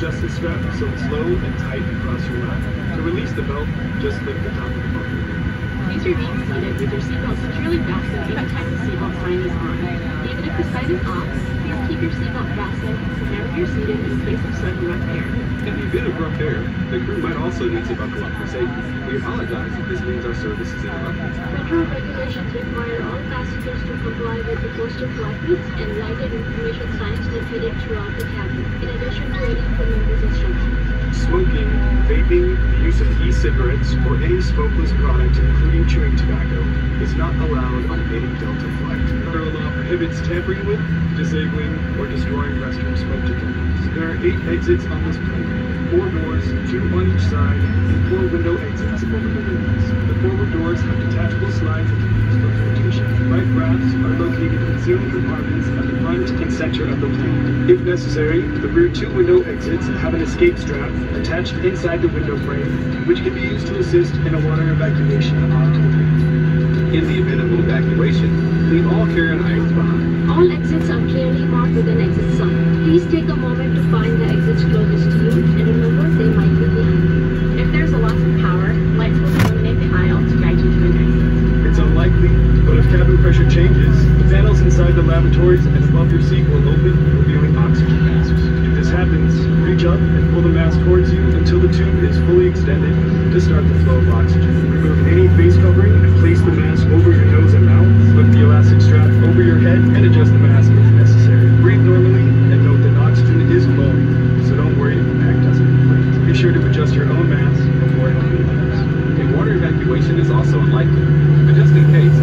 adjust the strap so it's low and tight across your lap. To release the belt, just lift the top of the bumper. Please remain seated with your seatbelt securely fastened anytime the seatbelt sign is on. Even if the sign is off, keep your seatbelt fastened whenever you're seated in case of sudden rough air. In the event of rough air, the crew might also need to buckle up for safety. We apologize if this means our service is interrupted. Federal regulations require all passengers to comply with the coastal flight routes and lighted information signs located throughout the cabin, in addition to any crew members' instructions. Smoking, vaping, the use of e-cigarettes, or any smokeless product, including chewing tobacco, is not allowed on any Delta flight. Prohibits tampering with, disabling, or destroying restroom smoke detectors. There are eight exits on this plane. Four doors, two on each side, and four window exits over the windows. The forward doors have detachable slides that can be for. Right rafts are located in ceiling compartments at the front and center of the plane. If necessary, the rear two window exits have an escape strap attached inside the window frame, which can be used to assist in a water evacuation plane. In the event of evacuation, leave all carry-on items behind. All exits are clearly marked with an exit sign. Please take a moment to find the exits closest to you, and remember they might be behind. If there's a loss of power, lights will illuminate the aisle to guide you to an exit. It's unlikely, but if cabin pressure changes, the panels inside the lavatories and above your seat will open, revealing oxygen this happens, reach up and pull the mask towards you until the tube is fully extended to start the flow of oxygen. Remove any face covering and place the mask over your nose and mouth. Slip the elastic strap over your head and adjust the mask if necessary. Breathe normally and note that oxygen is low, so don't worry if the pack doesn't inflate. Be sure to adjust your own mask before helping others. A water evacuation is also unlikely, but just in case,